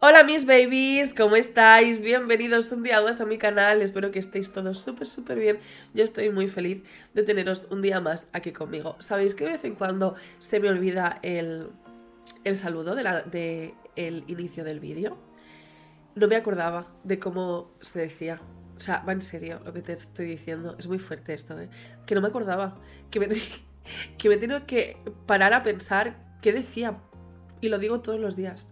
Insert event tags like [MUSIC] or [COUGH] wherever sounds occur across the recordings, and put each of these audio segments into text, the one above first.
Hola mis babies, ¿cómo estáis? Bienvenidos un día más a mi canal, espero que estéis todos súper súper bien. Yo estoy muy feliz de teneros un día más aquí conmigo. Sabéis que de vez en cuando se me olvida el, el saludo de, la, de el inicio del vídeo. No me acordaba de cómo se decía. O sea, va en serio lo que te estoy diciendo. Es muy fuerte esto, ¿eh? Que no me acordaba. Que me, [LAUGHS] que me he tenido que parar a pensar qué decía. Y lo digo todos los días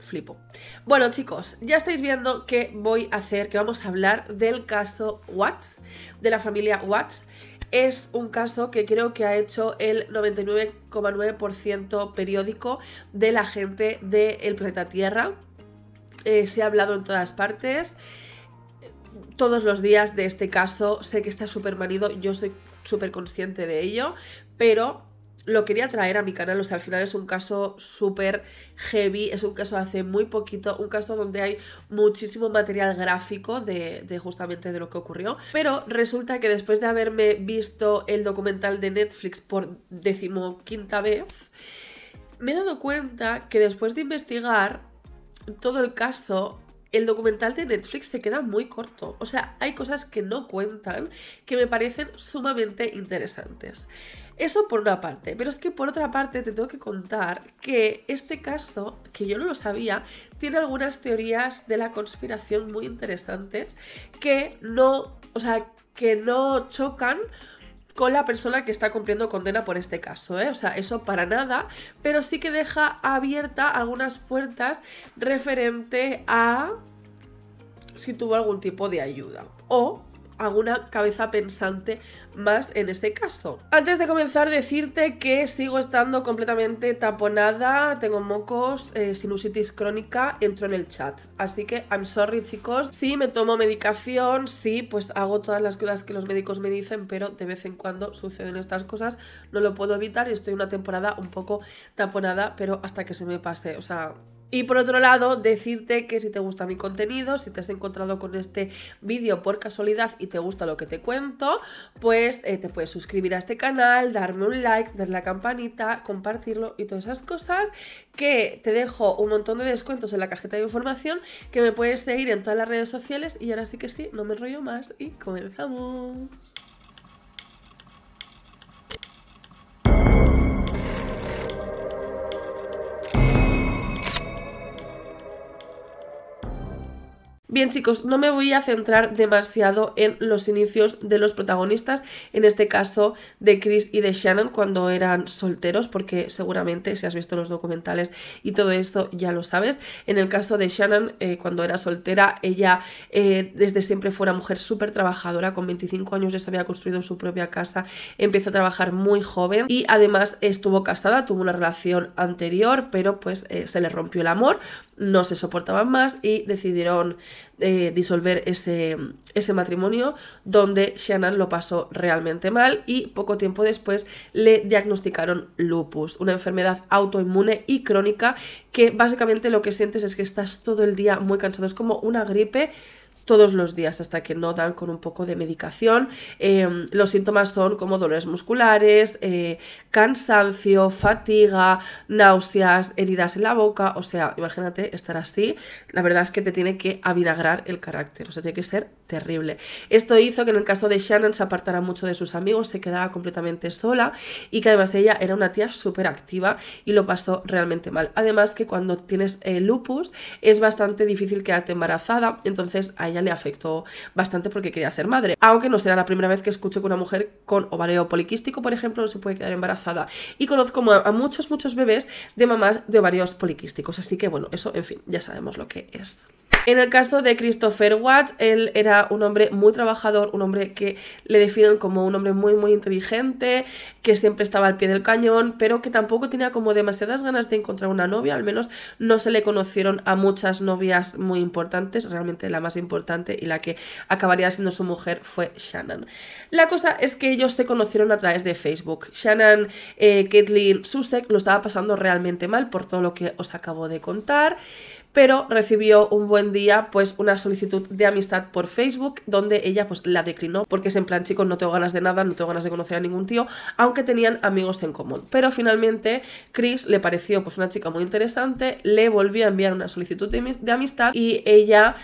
flipo. Bueno chicos, ya estáis viendo que voy a hacer, que vamos a hablar del caso Watts, de la familia Watts. Es un caso que creo que ha hecho el 99,9% periódico de la gente del planeta Tierra. Eh, se ha hablado en todas partes. Todos los días de este caso. Sé que está súper manido, yo soy súper consciente de ello. Pero lo quería traer a mi canal, o sea, al final es un caso súper heavy, es un caso de hace muy poquito, un caso donde hay muchísimo material gráfico de, de, justamente de lo que ocurrió, pero resulta que después de haberme visto el documental de Netflix por decimoquinta vez, me he dado cuenta que después de investigar todo el caso, el documental de Netflix se queda muy corto. O sea, hay cosas que no cuentan que me parecen sumamente interesantes. Eso por una parte, pero es que por otra parte te tengo que contar que este caso, que yo no lo sabía, tiene algunas teorías de la conspiración muy interesantes que no, o sea, que no chocan con la persona que está cumpliendo condena por este caso, ¿eh? O sea, eso para nada, pero sí que deja abierta algunas puertas referente a si tuvo algún tipo de ayuda o alguna cabeza pensante más en este caso. Antes de comenzar, decirte que sigo estando completamente taponada, tengo mocos, eh, sinusitis crónica, entro en el chat. Así que I'm sorry, chicos. Sí, me tomo medicación, sí, pues hago todas las cosas que los médicos me dicen, pero de vez en cuando suceden estas cosas, no lo puedo evitar y estoy una temporada un poco taponada, pero hasta que se me pase, o sea, y por otro lado, decirte que si te gusta mi contenido, si te has encontrado con este vídeo por casualidad y te gusta lo que te cuento, pues eh, te puedes suscribir a este canal, darme un like, darle la campanita, compartirlo y todas esas cosas. Que te dejo un montón de descuentos en la cajeta de información, que me puedes seguir en todas las redes sociales. Y ahora sí que sí, no me enrollo más y comenzamos. Bien chicos, no me voy a centrar demasiado en los inicios de los protagonistas, en este caso de Chris y de Shannon cuando eran solteros, porque seguramente si has visto los documentales y todo esto ya lo sabes. En el caso de Shannon, eh, cuando era soltera, ella eh, desde siempre fue una mujer súper trabajadora, con 25 años ya se había construido su propia casa, empezó a trabajar muy joven y además estuvo casada, tuvo una relación anterior, pero pues eh, se le rompió el amor, no se soportaban más y decidieron eh, disolver ese, ese matrimonio donde Shannon lo pasó realmente mal y poco tiempo después le diagnosticaron lupus, una enfermedad autoinmune y crónica que básicamente lo que sientes es que estás todo el día muy cansado, es como una gripe todos los días hasta que no dan con un poco de medicación. Em, los síntomas son como dolores musculares, eh, cansancio, fatiga, náuseas, heridas en la boca. O sea, imagínate estar así. La verdad es que te tiene que avinagrar el carácter. O sea, tiene que ser terrible. Esto hizo que en el caso de Shannon se apartara mucho de sus amigos, se quedara completamente sola y que además ella era una tía súper activa y lo pasó realmente mal. Además que cuando tienes eh, lupus es bastante difícil quedarte embarazada, entonces a ella le afectó bastante porque quería ser madre. Aunque no será la primera vez que escucho que una mujer con ovario poliquístico, por ejemplo, no se puede quedar embarazada. Y conozco a muchos, muchos bebés de mamás de ovarios poliquísticos. Así que bueno, eso, en fin, ya sabemos lo que es. En el caso de Christopher Watts, él era un hombre muy trabajador, un hombre que le definen como un hombre muy muy inteligente, que siempre estaba al pie del cañón, pero que tampoco tenía como demasiadas ganas de encontrar una novia, al menos no se le conocieron a muchas novias muy importantes, realmente la más importante y la que acabaría siendo su mujer fue Shannon. La cosa es que ellos se conocieron a través de Facebook. Shannon, eh, Caitlin Susek lo estaba pasando realmente mal por todo lo que os acabo de contar pero recibió un buen día pues una solicitud de amistad por Facebook donde ella pues la declinó porque es en plan chicos no tengo ganas de nada, no tengo ganas de conocer a ningún tío, aunque tenían amigos en común. Pero finalmente Chris le pareció pues una chica muy interesante, le volvió a enviar una solicitud de, de amistad y ella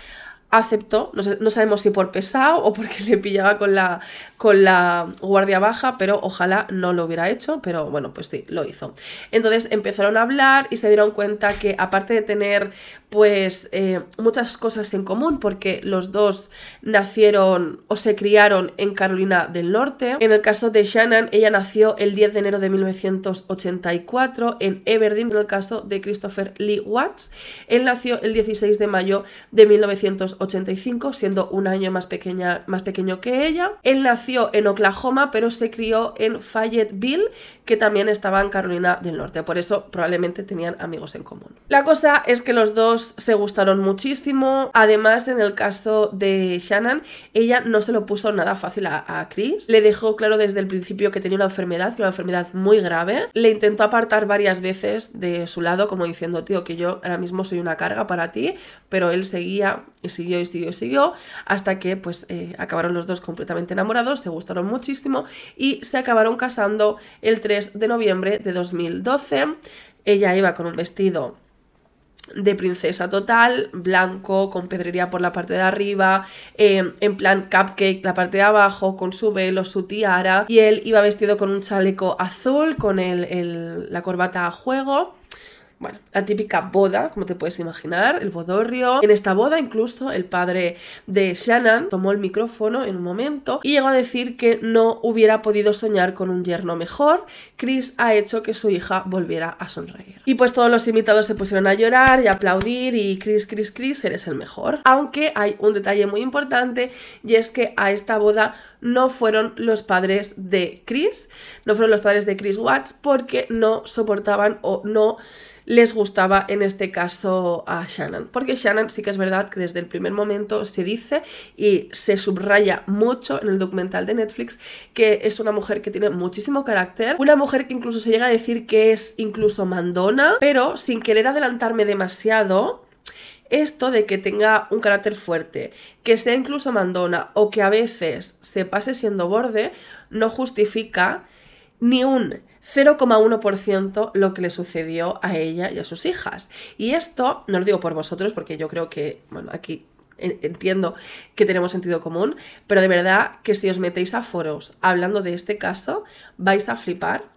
aceptó, no, sabemos si por pesado o porque [LAUGHS] le pillaba con la, con la guardia baja, pero ojalá no lo hubiera hecho, pero bueno, pues sí, lo hizo. Entonces empezaron a hablar y se dieron cuenta que aparte de tener pues eh, muchas cosas en común, porque los dos nacieron o se criaron en Carolina del Norte, en el caso de Shannon, ella nació el 10 de enero de 1984 en Everdeen, en el caso de Christopher Lee Watts, él nació el 16 de mayo de 1984 85, siendo un año más, pequeña, más pequeño que ella. Él nació en Oklahoma, pero se crió en Fayetteville, que también estaba en Carolina del Norte. Por eso probablemente tenían amigos en común. La cosa es que los dos se gustaron muchísimo. Además, en el caso de Shannon, ella no se lo puso nada fácil a, a Chris. Le dejó claro desde el principio que tenía una enfermedad, una enfermedad muy grave. Le intentó apartar varias veces de su lado, como diciendo, tío, que yo ahora mismo soy una carga para ti, pero él seguía y siguió siguió y siguió y siguió hasta que pues eh, acabaron los dos completamente enamorados, se gustaron muchísimo y se acabaron casando el 3 de noviembre de 2012. Ella iba con un vestido de princesa total, blanco, con pedrería por la parte de arriba, eh, en plan cupcake la parte de abajo, con su velo, su tiara, y él iba vestido con un chaleco azul, con el, la corbata a juego, bueno, la típica boda, como te puedes imaginar, el bodorrio. En esta boda incluso el padre de Shannon tomó el micrófono en un momento y llegó a decir que no hubiera podido soñar con un yerno mejor. Chris ha hecho que su hija volviera a sonreír. Y pues todos los invitados se pusieron a llorar y a aplaudir y Chris, Chris, Chris, eres el mejor. Aunque hay un detalle muy importante y es que a esta boda no fueron los padres de Chris, no fueron los padres de Chris Watts porque no soportaban o no les gustaba en este caso a Shannon. Porque Shannon sí que es verdad que desde el primer momento se dice y se subraya mucho en el documental de Netflix que es una mujer que tiene muchísimo carácter, una mujer que incluso se llega a decir que es incluso mandona, pero sin querer adelantarme demasiado, esto de que tenga un carácter fuerte, que sea incluso mandona o que a veces se pase siendo borde, no justifica ni un 0,1% lo que le sucedió a ella y a sus hijas. Y esto no lo digo por vosotros porque yo creo que, bueno, aquí entiendo que tenemos sentido común, pero de verdad que si os metéis a foros hablando de este caso, vais a flipar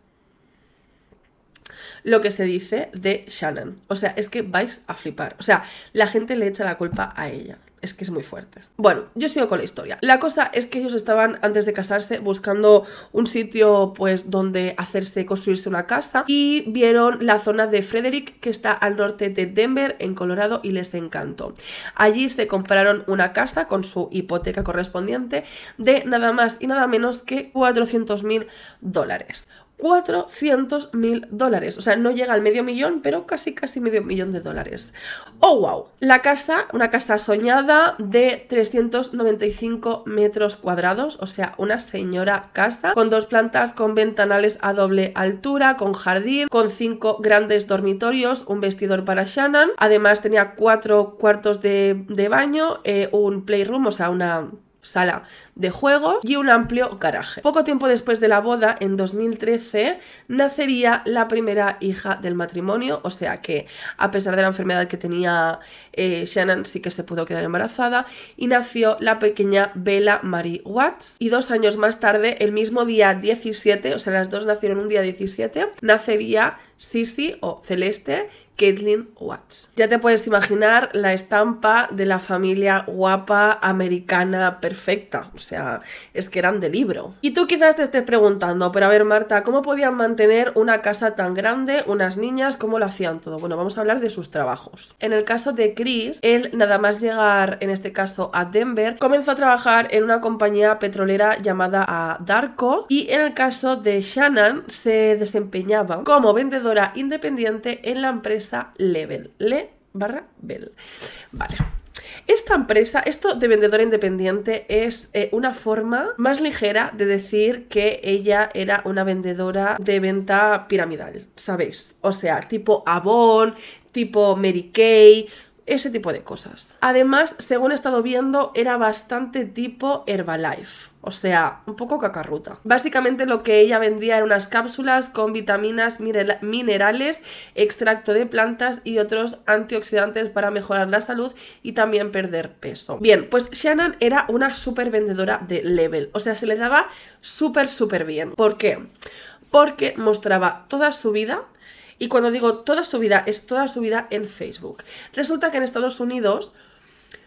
lo que se dice de Shannon. O sea, es que vais a flipar. O sea, la gente le echa la culpa a ella es que es muy fuerte. Bueno, yo sigo con la historia. La cosa es que ellos estaban antes de casarse buscando un sitio pues donde hacerse construirse una casa y vieron la zona de Frederick que está al norte de Denver en Colorado y les encantó. Allí se compraron una casa con su hipoteca correspondiente de nada más y nada menos que 400 mil dólares. 400 mil dólares. O sea, no llega al medio millón, pero casi, casi medio millón de dólares. ¡Oh, wow! La casa, una casa soñada de 395 metros cuadrados, o sea, una señora casa con dos plantas con ventanales a doble altura, con jardín, con cinco grandes dormitorios, un vestidor para Shannon. Además, tenía cuatro cuartos de, baño, eh, un playroom, o sea, una sala de juego y un amplio garaje. Poco tiempo después de la boda, en 2013, nacería la primera hija del matrimonio, o sea que a pesar de la enfermedad que tenía eh, Shannon, sí que se pudo quedar embarazada, y nació la pequeña Bella Marie Watts. Y dos años más tarde, el mismo día 17, o sea, las dos nacieron un día 17, nacería Sissy o Celeste, Caitlin Watts. Ya te puedes imaginar la estampa de la familia guapa americana perfecta, o sea, es que eran de libro. Y tú quizás te estés preguntando, pero a ver Marta, ¿cómo podían mantener una casa tan grande, unas niñas, cómo lo hacían todo? Bueno, vamos a hablar de sus trabajos. En el caso de Chris, él nada más llegar, en este caso a Denver, comenzó a trabajar en una compañía petrolera llamada a Darko y en el caso de Shannon se desempeñaba como vendedora independiente en la empresa Level. Le barra Bell. Vale. Esta empresa, esto de vendedora independiente es eh, una forma más ligera de decir que ella era una vendedora de venta piramidal, ¿sabéis? O sea, tipo Avon, tipo Mary Kay, ese tipo de cosas. Además, según he estado viendo, era bastante tipo Herbalife. O sea, un poco cacarruta. Básicamente lo que ella vendía eran unas cápsulas con vitaminas, minerales, extracto de plantas y otros antioxidantes para mejorar la salud y también perder peso. Bien, pues Shannon era una súper vendedora de level. O sea, se le daba súper, súper bien. ¿Por qué? Porque mostraba toda su vida y cuando digo toda su vida, es toda su vida en Facebook. Resulta que en Estados Unidos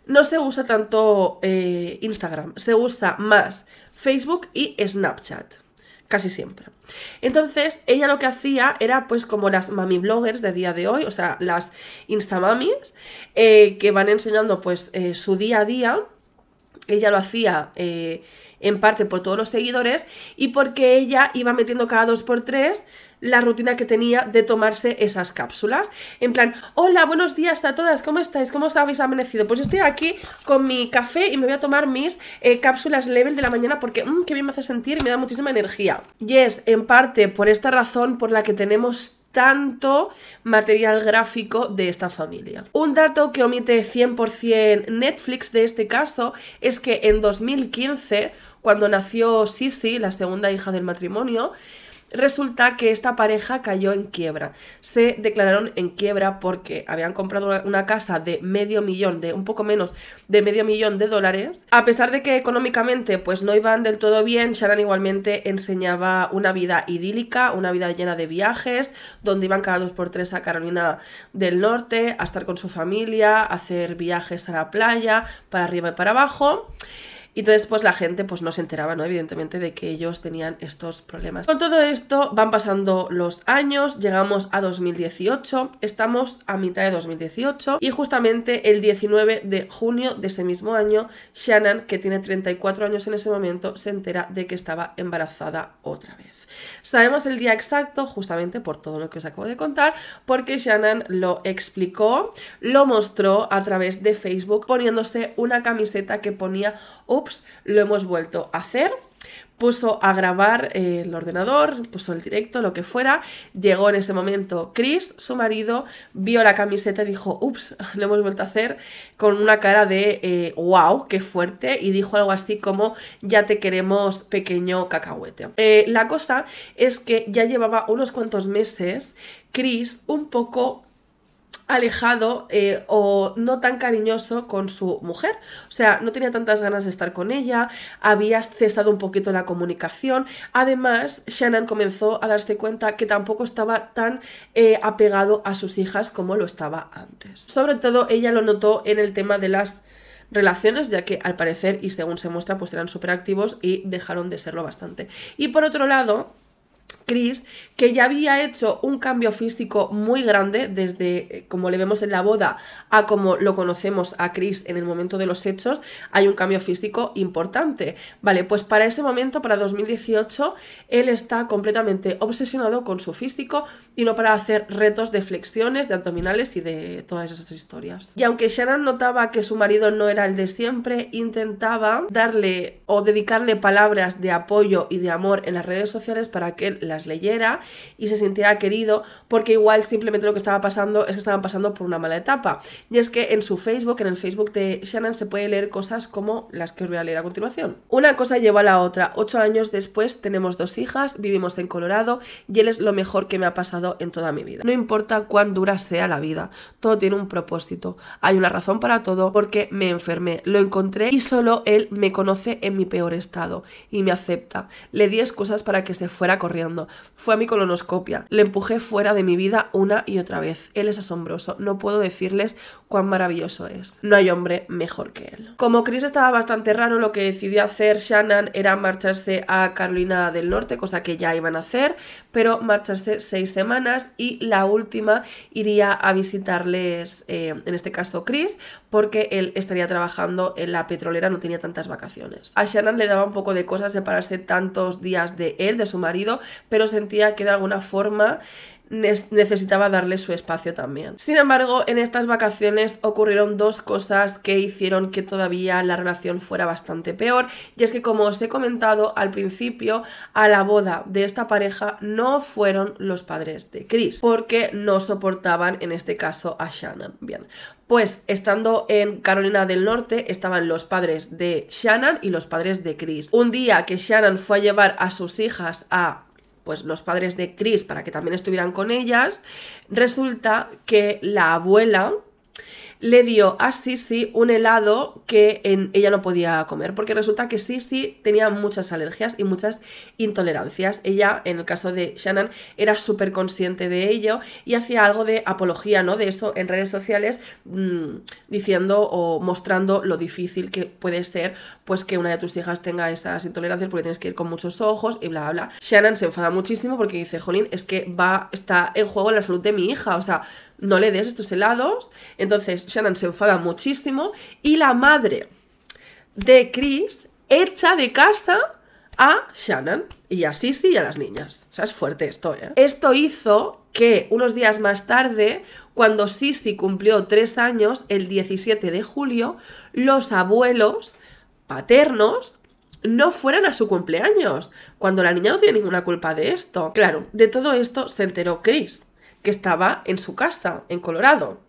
no se usa tanto eh, Instagram, se usa más Facebook y Snapchat. Casi siempre. Entonces, ella lo que hacía era pues como las mami bloggers de día de hoy, o sea, las instamamis, eh, que van enseñando pues eh, su día a día. Ella lo hacía en parte por todos los seguidores y porque ella iba metiendo cada dos por tres la rutina que tenía de tomarse esas cápsulas. En plan, hola, buenos días a todas, ¿cómo estáis? ¿Cómo os habéis amanecido? Pues yo estoy aquí con mi café y me voy a tomar mis eh, cápsulas level de la mañana porque, mmm, qué bien me hace sentir y me da muchísima energía. Y es en parte por esta razón por la que tenemos tanto material gráfico de esta familia. Un dato que omite 100% Netflix de este caso es que en 2015, cuando nació Sisi, la segunda hija del matrimonio, Resulta que esta pareja cayó en quiebra. Se declararon en quiebra porque habían comprado una casa de medio millón, de un poco menos de medio millón de dólares. A pesar de que económicamente pues no iban del todo bien, Sharon igualmente enseñaba una vida idílica, una vida llena de viajes, donde iban cada dos por tres a Carolina del Norte a estar con su familia, a hacer viajes a la playa, para arriba y para abajo. Y entonces pues la gente pues no se enteraba, ¿no? Evidentemente de que ellos tenían estos problemas. Con todo esto van pasando los años, llegamos a 2018, estamos a mitad de 2018 y justamente el 19 de junio de ese mismo año, Shannon, que tiene 34 años en ese momento, se entera de que estaba embarazada otra vez. Sabemos el día exacto justamente por todo lo que os acabo de contar, porque Shannon lo explicó, lo mostró a través de Facebook poniéndose una camiseta que ponía lo hemos vuelto a hacer. Puso a grabar eh, el ordenador, puso el directo, lo que fuera. Llegó en ese momento Chris, su marido, vio la camiseta y dijo, ups, [LAUGHS] lo hemos vuelto a hacer, con una cara de wow, eh, qué fuerte, y dijo algo así como, ya te queremos pequeño cacahuete. Eh, la cosa es que ya llevaba unos cuantos meses Chris un poco alejado eh, o no tan cariñoso con su mujer. O sea, no tenía tantas ganas de estar con ella, había cesado un poquito la comunicación. Además, Shannon comenzó a darse cuenta que tampoco estaba tan eh, apegado a sus hijas como lo estaba antes. Sobre todo, ella lo notó en el tema de las relaciones, ya que al parecer y según se muestra, pues eran súper activos y dejaron de serlo bastante. Y por otro lado, Chris, que ya había hecho un cambio físico muy grande desde eh, como le vemos en la boda a como lo conocemos a Chris en el momento de los hechos, hay un cambio físico importante. Vale, pues para ese momento, para 2018, él está completamente obsesionado con su físico y no para hacer retos de flexiones, de abdominales y de todas esas historias. Y aunque Sharon notaba que su marido no era el de siempre, intentaba darle o dedicarle palabras de apoyo y de amor en las redes sociales para que él las leyera y se sintiera querido, porque igual simplemente lo que estaba pasando es que estaban pasando por una mala etapa. Y es que en su Facebook, en el Facebook de Shannon, se puede leer cosas como las que os voy a leer a continuación. Una cosa lleva a la otra. Ocho años después tenemos dos hijas, vivimos en Colorado y él es lo mejor que me ha pasado en toda mi vida. No importa cuán dura sea la vida, todo tiene un propósito. Hay una razón para todo porque me enfermé, lo encontré y solo él me conoce en mi peor estado y me acepta. Le di excusas para que se fuera corriendo fue a mi colonoscopia. Le empujé fuera de mi vida una y otra vez. Él es asombroso. No puedo decirles cuán maravilloso es. No hay hombre mejor que él. Como Chris estaba bastante raro, lo que decidió hacer Shannon era marcharse a Carolina del Norte, cosa que ya iban a hacer, pero marcharse seis semanas y la última iría a visitarles, eh, en este caso Chris, porque él estaría trabajando en la petrolera, no tenía tantas vacaciones. A Shannon le daba un poco de cosas separarse tantos días de él, de su marido, pero sentía que de alguna forma necesitaba darle su espacio también. Sin embargo, en estas vacaciones ocurrieron dos cosas que hicieron que todavía la relación fuera bastante peor. Y es que, como os he comentado al principio, a la boda de esta pareja no fueron los padres de Chris, porque no soportaban en este caso a Shannon. Bien, pues estando en Carolina del Norte estaban los padres de Shannon y los padres de Chris. Un día que Shannon fue a llevar a sus hijas a pues los padres de Chris para que también estuvieran con ellas, resulta que la abuela le dio a Sisi un helado que en, ella no podía comer, porque resulta que Sisi tenía muchas alergias y muchas intolerancias. Ella, en el caso de Shannon, era súper consciente de ello y hacía algo de apología, ¿no? De eso en redes sociales, mmm, diciendo o mostrando lo difícil que puede ser, pues que una de tus hijas tenga esas intolerancias porque tienes que ir con muchos ojos y bla, bla, bla. Shannon se enfada muchísimo porque dice, Jolín, es que va, está en juego la salud de mi hija, o sea, no le des estos helados. Entonces Shannon se enfada muchísimo y la madre de Chris echa de casa a Shannon y a Sissy y a las niñas. O sea, es fuerte esto, ¿eh? Esto hizo que unos días más tarde, cuando Sissy cumplió tres años, el 17 de julio, los abuelos paternos no fueran a su cumpleaños, cuando la niña no tiene ninguna culpa de esto. Claro, de todo esto se enteró Chris que estaba en su casa, en Colorado.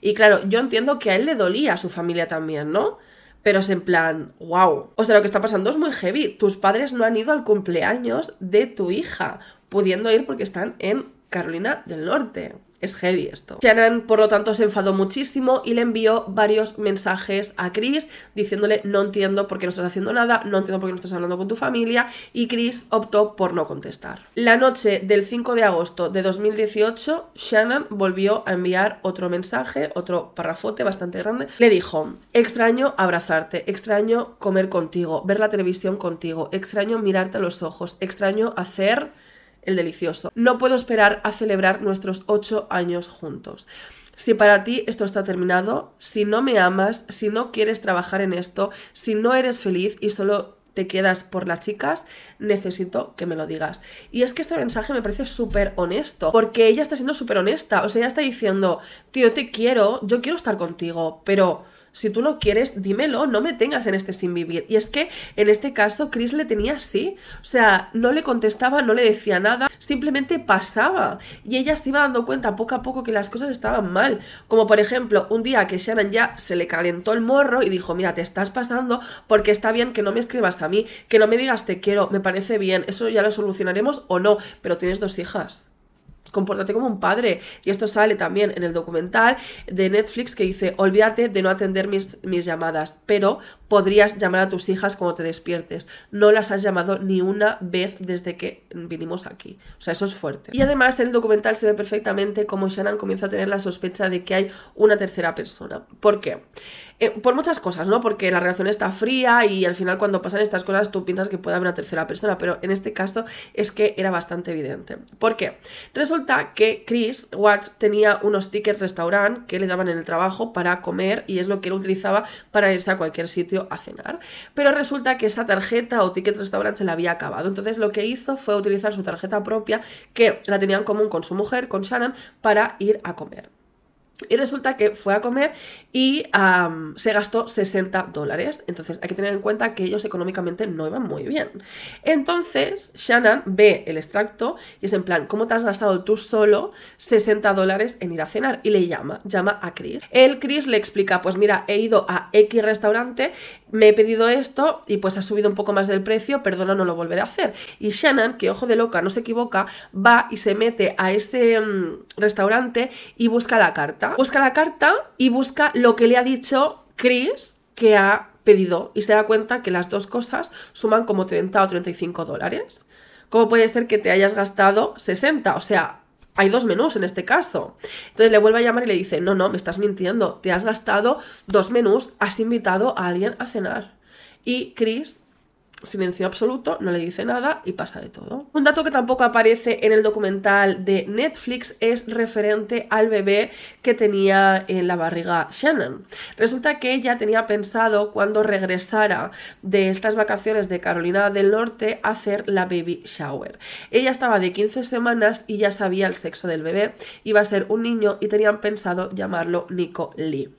Y claro, yo entiendo que a él le dolía a su familia también, ¿no? Pero es en plan, wow. O sea, lo que está pasando es muy heavy. Tus padres no han ido al cumpleaños de tu hija, pudiendo ir porque están en Carolina del Norte. Es heavy esto. Shannon, por lo tanto, se enfadó muchísimo y le envió varios mensajes a Chris diciéndole no entiendo por qué no estás haciendo nada, no entiendo por qué no estás hablando con tu familia y Chris optó por no contestar. La noche del 5 de agosto de 2018, Shannon volvió a enviar otro mensaje, otro parrafote bastante grande. Le dijo, extraño abrazarte, extraño comer contigo, ver la televisión contigo, extraño mirarte a los ojos, extraño hacer el delicioso. No puedo esperar a celebrar nuestros ocho años juntos. Si para ti esto está terminado, si no me amas, si no quieres trabajar en esto, si no eres feliz y solo te quedas por las chicas, necesito que me lo digas. Y es que este mensaje me parece súper honesto, porque ella está siendo súper honesta, o sea, ella está diciendo, tío, te quiero, yo quiero estar contigo, pero si tú no quieres, dímelo, no me tengas en este sin vivir. Y es que en este caso Chris le tenía así. O sea, no le contestaba, no le decía nada, simplemente pasaba. Y ella se iba dando cuenta poco a poco que las cosas estaban mal. Como por ejemplo, un día que Shannon ya se le calentó el morro y dijo, mira, te estás pasando porque está bien que no me escribas a mí, que no me digas te quiero, me parece bien, eso ya lo solucionaremos o no, pero tienes dos hijas compórtate como un padre. Y esto sale también en el documental de Netflix que dice, olvídate de no atender mis, mis, llamadas, pero podrías llamar a tus hijas cuando te despiertes. No las has llamado ni una vez desde que vinimos aquí. O sea, eso es fuerte. Y además en el documental se ve perfectamente cómo Shannon comienza a tener la sospecha de que hay una tercera persona. ¿Por qué? Eh, por muchas cosas, ¿no? Porque la relación está fría y al final cuando pasan estas cosas tú piensas que puede haber una tercera persona, pero en este caso es que era bastante evidente. ¿Por qué? Resulta que Chris Watts tenía unos tickets restaurant que le daban en el trabajo para comer y es lo que él utilizaba para irse a cualquier sitio a cenar. Pero resulta que esa tarjeta o ticket restaurant se le había acabado. Entonces lo que hizo fue utilizar su tarjeta propia que la tenía en común con su mujer, con Shannon, para ir a comer. Y resulta que fue a comer y se gastó 60 dólares. Entonces hay que tener en cuenta que ellos económicamente no iban muy bien. Entonces Shannon ve el extracto y es en plan, ¿cómo te has gastado tú solo 60 dólares en ir a cenar? Y le llama, llama a Chris. El Chris le explica, pues mira, he ido a X restaurante, me he pedido esto y pues ha subido un poco más del precio, perdona, no lo volveré a hacer. Y Shannon, que ojo de loca, no se equivoca, va y se mete a ese mm, restaurante y busca la carta busca la carta y busca lo que le ha dicho Chris que ha pedido y se da cuenta que las dos cosas suman como 30 o 35 dólares. ¿Cómo puede ser que te hayas gastado 60? O sea, hay dos menús en este caso. Entonces le vuelve a llamar y le dice, no, no, me estás mintiendo, te has gastado dos menús, has invitado a alguien a cenar. Y Chris silencio absoluto, no le dice nada y pasa de todo. Un dato que tampoco aparece en el documental de Netflix es referente al bebé que tenía en la barriga Shannon. Resulta que ella tenía pensado cuando regresara de estas vacaciones de Carolina del Norte hacer la baby shower. Ella estaba de 15 semanas y ya sabía el sexo del bebé, iba a ser un niño y tenían pensado llamarlo Nico Lee.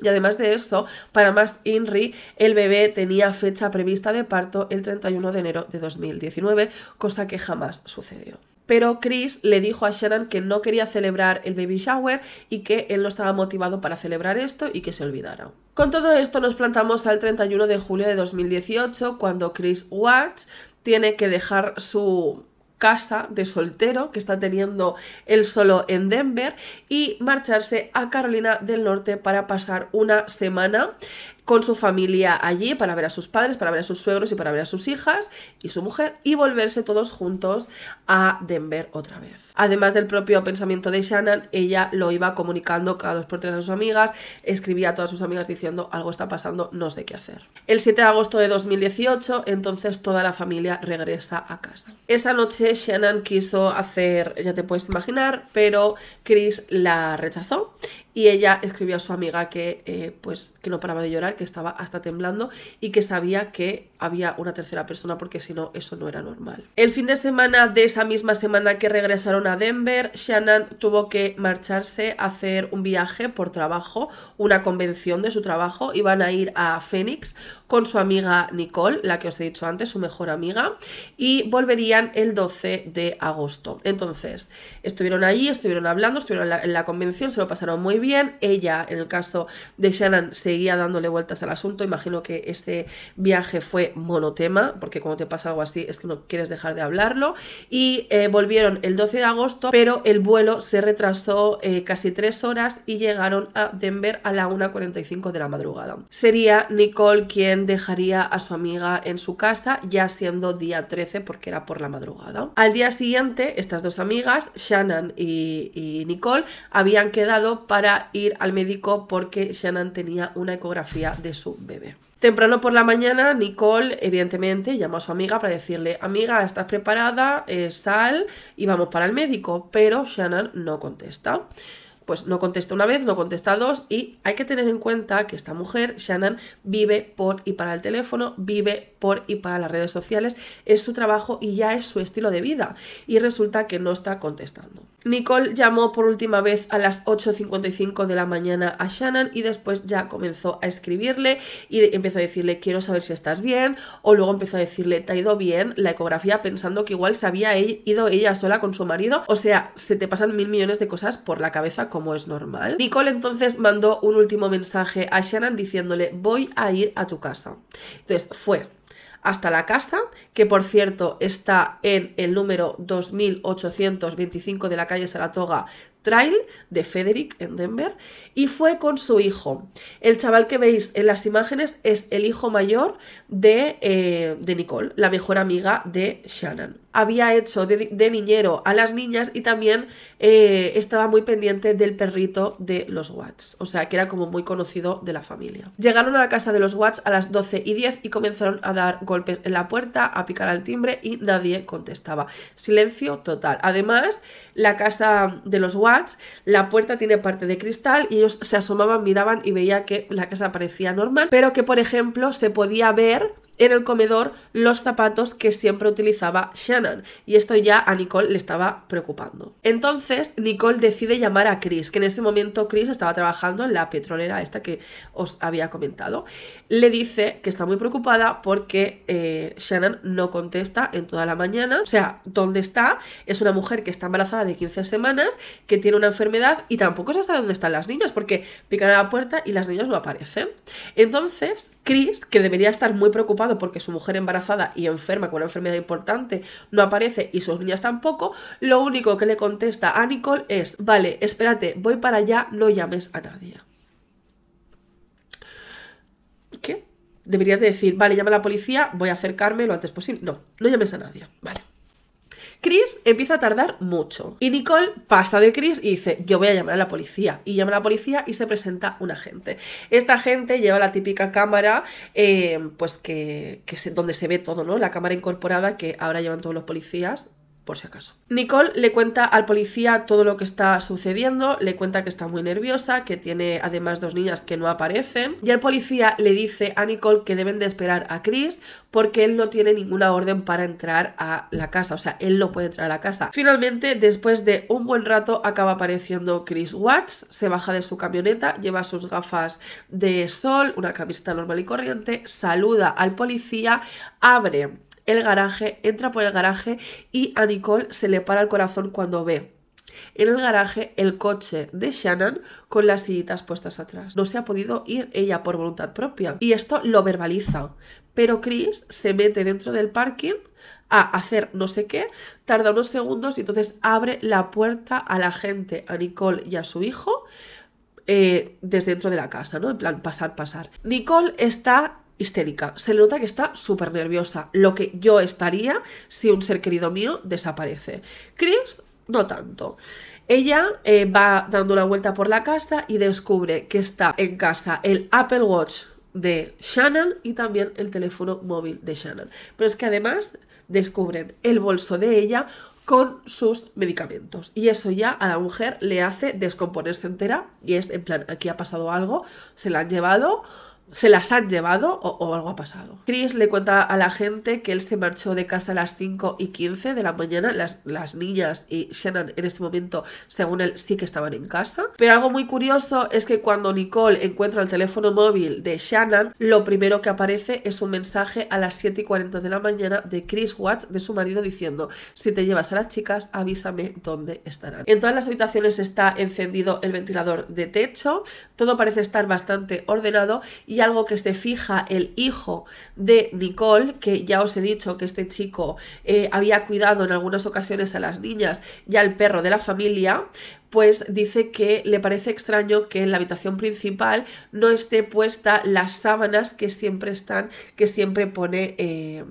Y además de eso, para más INRI, el bebé tenía fecha prevista de parto el 31 de enero de 2019, cosa que jamás sucedió. Pero Chris le dijo a Shannon que no quería celebrar el baby shower y que él no estaba motivado para celebrar esto y que se olvidara. Con todo esto nos plantamos al 31 de julio de 2018, cuando Chris Watts tiene que dejar su casa de soltero que está teniendo él solo en Denver y marcharse a Carolina del Norte para pasar una semana con su familia allí para ver a sus padres, para ver a sus suegros y para ver a sus hijas y su mujer y volverse todos juntos a Denver otra vez. Además del propio pensamiento de Shannon, ella lo iba comunicando cada dos por tres a sus amigas, escribía a todas sus amigas diciendo algo está pasando, no sé qué hacer. El 7 de agosto de 2018, entonces toda la familia regresa a casa. Esa noche Shannon quiso hacer, ya te puedes imaginar, pero Chris la rechazó y ella escribió a su amiga que, eh, pues, que no paraba de llorar, que estaba hasta temblando y que sabía que había una tercera persona porque si no, eso no era normal. El fin de semana de esa misma semana que regresaron a Denver, Shannon tuvo que marcharse a hacer un viaje por trabajo, una convención de su trabajo. Iban a ir a Phoenix con su amiga Nicole, la que os he dicho antes, su mejor amiga, y volverían el 12 de agosto. Entonces, estuvieron allí, estuvieron hablando, estuvieron en la, en la convención, se lo pasaron muy bien. Ella, en el caso de Shannon, seguía dándole vueltas al asunto. Imagino que este viaje fue monotema, porque cuando te pasa algo así es que no quieres dejar de hablarlo. Y eh, volvieron el 12 de agosto, pero el vuelo se retrasó eh, casi tres horas y llegaron a Denver a la 1.45 de la madrugada. Sería Nicole quien dejaría a su amiga en su casa, ya siendo día 13 porque era por la madrugada. Al día siguiente, estas dos amigas, Shannon y Nicole, habían quedado para ir al médico porque Shannon tenía una ecografía de su bebé. Temprano por la mañana, Nicole, evidentemente, llamó a su amiga para decirle, amiga, ¿estás preparada? Eh, sal y vamos para el médico. Pero Shannon no contesta pues no contesta una vez, no contesta dos y hay que tener en cuenta que esta mujer, Shannon, vive por y para el teléfono, vive por y para las redes sociales, es su trabajo y ya es su estilo de vida y resulta que no está contestando. Nicole llamó por última vez a las 8.55 de la mañana a Shannon y después ya comenzó a escribirle y empezó a decirle quiero saber si estás bien o luego empezó a decirle te ha ido bien la ecografía pensando que igual se había ido ella sola con su marido, o sea, se te pasan mil millones de cosas por la cabeza como es normal. Nicole entonces mandó un último mensaje a Shannon diciéndole voy a ir a tu casa. Entonces fue hasta la casa, que por cierto está en el número 2825 de la calle Saratoga Trail de Frederick en Denver y fue con su hijo. El chaval que veis en las imágenes es el hijo mayor de, eh, de Nicole, la mejor amiga de Shannon había hecho de, niñero a las niñas y también eh, estaba muy pendiente del perrito de los Watts, o sea que era como muy conocido de la familia. Llegaron a la casa de los Watts a las 12 y 10 y comenzaron a dar golpes en la puerta, a picar al timbre y nadie contestaba. Silencio total. Además, la casa de los Watts, la puerta tiene parte de cristal y ellos se asomaban, miraban y veía que la casa parecía normal, pero que por ejemplo se podía ver en el comedor los zapatos que siempre utilizaba Shannon. Y esto ya a Nicole le estaba preocupando. Entonces Nicole decide llamar a Chris, que en ese momento Chris estaba trabajando en la petrolera esta que os había comentado. Le dice que está muy preocupada porque eh, Shannon no contesta en toda la mañana. O sea, ¿dónde está? Es una mujer que está embarazada de 15 semanas, que tiene una enfermedad y tampoco se sabe dónde están las niñas porque pican a la puerta y las niñas no aparecen. Entonces, Chris, que debería estar muy preocupado porque su mujer embarazada y enferma con una enfermedad importante no aparece y sus niñas tampoco, lo único que le contesta a Nicole es, vale, espérate, voy para allá, no llames a nadie. ¿Qué? Deberías decir, vale, llama a la policía, voy a acercarme lo antes posible. No, no llames a nadie, vale. Chris empieza a tardar mucho. Y Nicole pasa de Chris y dice, yo voy a llamar a la policía. Y llama a la policía y se presenta un agente. Esta gente lleva la típica cámara, eh, pues que, que donde se ve todo, ¿no? La cámara incorporada que ahora llevan todos los policías por si acaso. Nicole le cuenta al policía todo lo que está sucediendo, le cuenta que está muy nerviosa, que tiene además dos niñas que no aparecen, y el policía le dice a Nicole que deben de esperar a Chris porque él no tiene ninguna orden para entrar a la casa, o sea, él no puede entrar a la casa. Finalmente, después de un buen rato, acaba apareciendo Chris Watts, se baja de su camioneta, lleva sus gafas de sol, una camiseta normal y corriente, saluda al policía, abre el garaje, entra por el garaje y a Nicole se le para el corazón cuando ve en el garaje el coche de Shannon con las sillitas puestas atrás. No se ha podido ir ella por voluntad propia y esto lo verbaliza. Pero Chris se mete dentro del parking a hacer no sé qué, tarda unos segundos y entonces abre la puerta a la gente, a Nicole y a su hijo, eh, desde dentro de la casa, ¿no? En plan, pasar, pasar. Nicole está histérica. Se le nota que está súper nerviosa, lo que yo estaría si un ser querido mío desaparece. Chris, no tanto. Ella eh, va dando una vuelta por la casa y descubre que está en casa el Apple Watch de Shannon y también el teléfono móvil de Shannon. Pero es que además descubren el bolso de ella con sus medicamentos. Y eso ya a la mujer le hace descomponerse entera y es en plan, aquí ha pasado algo, se la han llevado se las han llevado o, algo ha pasado. Chris le cuenta a la gente que él se marchó de casa a las 5 y 15 de la mañana. Las, las niñas y Shannon en ese momento, según él, sí que estaban en casa. Pero algo muy curioso es que cuando Nicole encuentra el teléfono móvil de Shannon, lo primero que aparece es un mensaje a las 7 y 40 de la mañana de Chris Watts, de su marido, diciendo: Si te llevas a las chicas, avísame dónde estarán. En todas las habitaciones está encendido el ventilador de techo, todo parece estar bastante ordenado y algo que se fija el hijo de Nicole, que ya os he dicho que este chico eh, había cuidado en algunas ocasiones a las niñas y al perro de la familia, pues dice que le parece extraño que en la habitación principal no esté puesta las sábanas que siempre están, que siempre pone eh,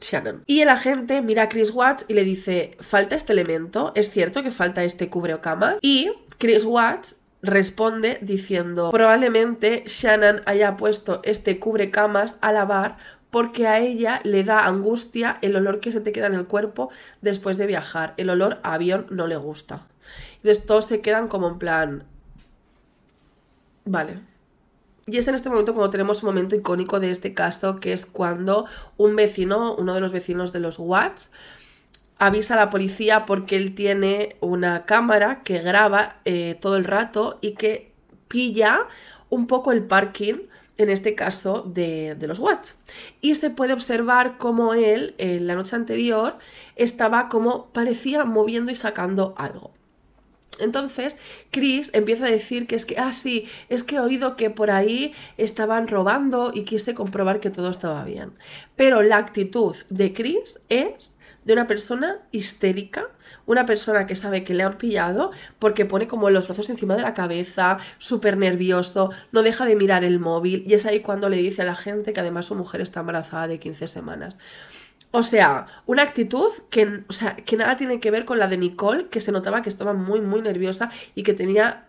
Shannon. Y el agente mira a Chris Watts y le dice, falta este elemento, es cierto que falta este cubrecama. Y Chris Watts responde diciendo probablemente Shannon haya puesto este cubrecamas a lavar porque a ella le da angustia el olor que se te queda en el cuerpo después de viajar. El olor a avión no le gusta. Entonces todos se quedan como en plan... Vale. Y es en este momento cuando tenemos un momento icónico de este caso, que es cuando un vecino, uno de los vecinos de los Watts, avisa a la policía porque él tiene una cámara que graba eh, todo el rato y que pilla un poco el parking, en este caso de, de los Watts. Y se puede observar cómo él, en la noche anterior, estaba como parecía moviendo y sacando algo. Entonces, Chris empieza a decir que es que, ah, sí, es que he oído que por ahí estaban robando y quise comprobar que todo estaba bien. Pero la actitud de Chris es de una persona histérica, una persona que sabe que le han pillado porque pone como los brazos encima de la cabeza, súper nervioso, no deja de mirar el móvil y es ahí cuando le dice a la gente que además su mujer está embarazada de 15 semanas. O sea, una actitud que, o sea, que nada tiene que ver con la de Nicole, que se notaba que estaba muy, muy nerviosa y que tenía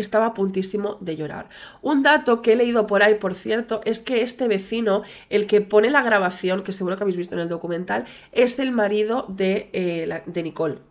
estaba a puntísimo de llorar. Un dato que he leído por ahí, por cierto, es que este vecino, el que pone la grabación, que seguro que habéis visto en el documental, es el marido de, eh, de Nicole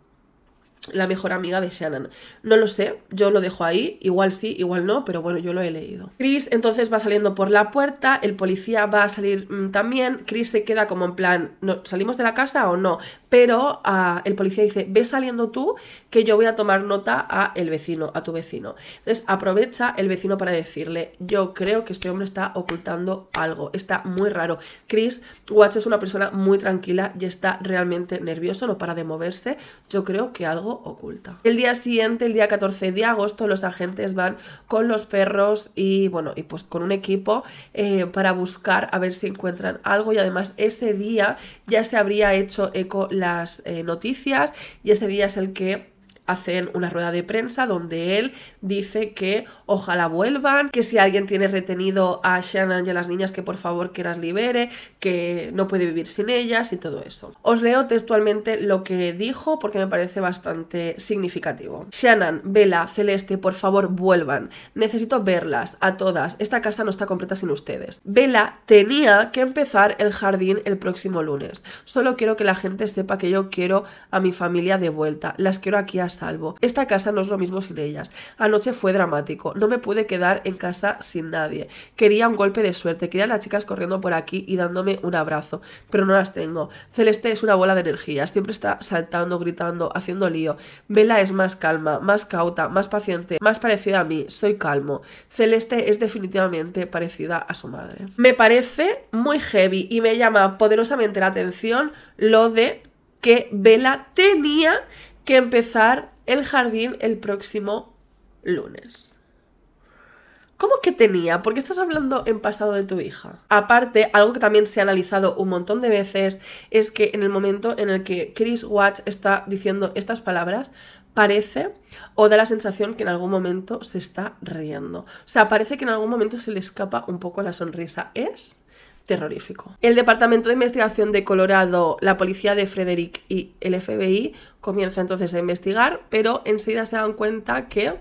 la mejor amiga de Shannon. No lo sé, yo lo dejo ahí, igual sí, igual no, pero bueno, yo lo he leído. Chris entonces va saliendo por la puerta, el policía va a salir mm, también, Chris se queda como en plan, ¿no, ¿salimos de la casa o no? Pero ah, el policía dice, ve saliendo tú, que yo voy a tomar nota a el vecino, a tu vecino. Entonces aprovecha el vecino para decirle, yo creo que este hombre está ocultando algo, está muy raro. Chris Watch es una persona muy tranquila y está realmente nervioso, no para de moverse, yo creo que algo oculta. El día siguiente, el día 14 de agosto, los agentes van con los perros y bueno, y pues con un equipo eh, para buscar a ver si encuentran algo y además ese día ya se habría hecho eco las eh, noticias y ese día es el que hacen una rueda de prensa donde él dice que ojalá vuelvan, que si alguien tiene retenido a Shannon y a las niñas que por favor que las libere, que no puede vivir sin ellas y todo eso. Os leo textualmente lo que dijo porque me parece bastante significativo. Shannon, Bella, Celeste, por favor vuelvan. Necesito verlas a todas. Esta casa no está completa sin ustedes. Bella tenía que empezar el jardín el próximo lunes. Solo quiero que la gente sepa que yo quiero a mi familia de vuelta. Las quiero aquí a salvo. Esta casa no es lo mismo sin ellas. Anoche fue dramático. No me pude quedar en casa sin nadie. Quería un golpe de suerte. Quería a las chicas corriendo por aquí y dándome un abrazo. Pero no las tengo. Celeste es una bola de energía. Siempre está saltando, gritando, haciendo lío. Vela es más calma, más cauta, más paciente, más parecida a mí. Soy calmo. Celeste es definitivamente parecida a su madre. Me parece muy heavy y me llama poderosamente la atención lo de que Vela tenía que empezar el jardín el próximo lunes. ¿Cómo que tenía? ¿Por qué estás hablando en pasado de tu hija? Aparte, algo que también se ha analizado un montón de veces es que en el momento en el que Chris Watts está diciendo estas palabras, parece o da la sensación que en algún momento se está riendo. O sea, parece que en algún momento se le escapa un poco la sonrisa. Es terrorífico. El Departamento de Investigación de Colorado, la policía de Frederick y el FBI comienza entonces a investigar, pero enseguida se dan cuenta que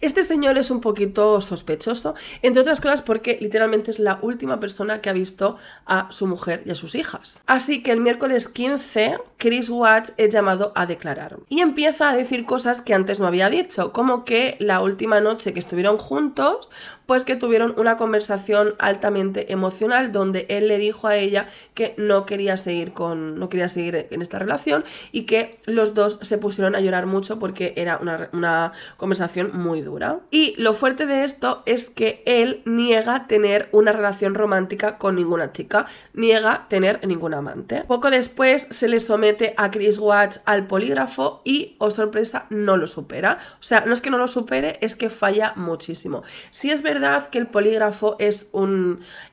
este señor es un poquito sospechoso, entre otras cosas porque literalmente es la última persona que ha visto a su mujer y a sus hijas. Así que el miércoles 15, Chris Watts es llamado a declarar y empieza a decir cosas que antes no había dicho, como que la última noche que estuvieron juntos, pues que tuvieron una conversación altamente emocional donde él le dijo a ella que no quería seguir con no quería seguir en esta relación y que los dos se pusieron a llorar mucho porque era una, una conversación muy dura. Y lo fuerte de esto es que él niega tener una relación romántica con ninguna chica, niega tener ningún amante. Poco después se le somete a Chris Watts al polígrafo y, oh sorpresa, no lo supera. O sea, no es que no lo supere, es que falla muchísimo. Si es verdad que el polígrafo es